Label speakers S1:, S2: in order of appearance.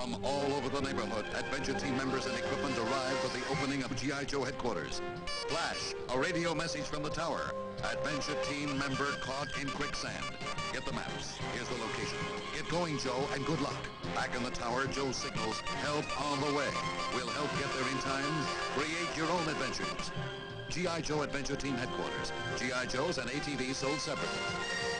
S1: From all over the neighborhood, Adventure Team members and equipment arrive for the opening of G.I. Joe headquarters. Flash, a radio message from the tower. Adventure Team member caught in quicksand. Get the maps. Here's the location. Get going, Joe, and good luck. Back in the tower, Joe signals, help on the way. We'll help get there in time. Create your own adventures. G.I. Joe Adventure Team headquarters. G.I. Joes and ATVs sold separately.